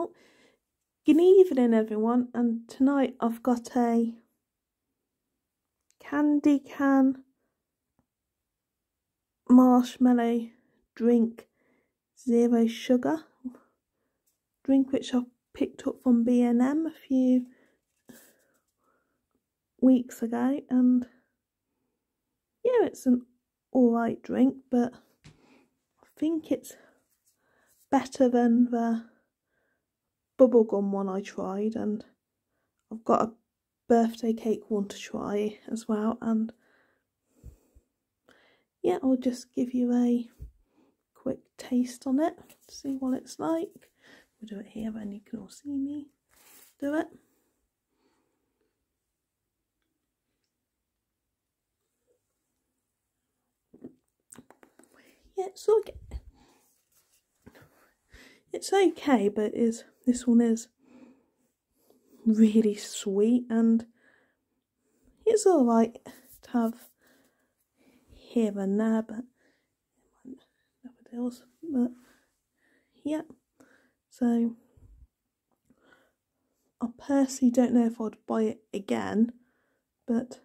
Oh, good evening, everyone. And tonight I've got a candy can marshmallow drink, zero sugar drink, which I picked up from B&M a few weeks ago. And yeah, it's an alright drink, but I think it's better than the bubblegum one I tried and I've got a birthday cake one to try as well and yeah I'll just give you a quick taste on it see what it's like. We'll do it here and you can all see me do it. Yeah okay it's okay but is this one is really sweet and it's alright to have here and there but else but yeah. So I personally don't know if I'd buy it again but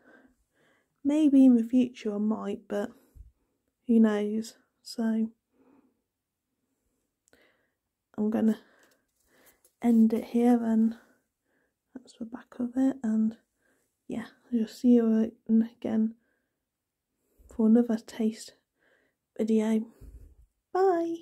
maybe in the future I might but who knows? So I'm gonna end it here and that's the back of it and yeah I'll see you again for another taste video. Bye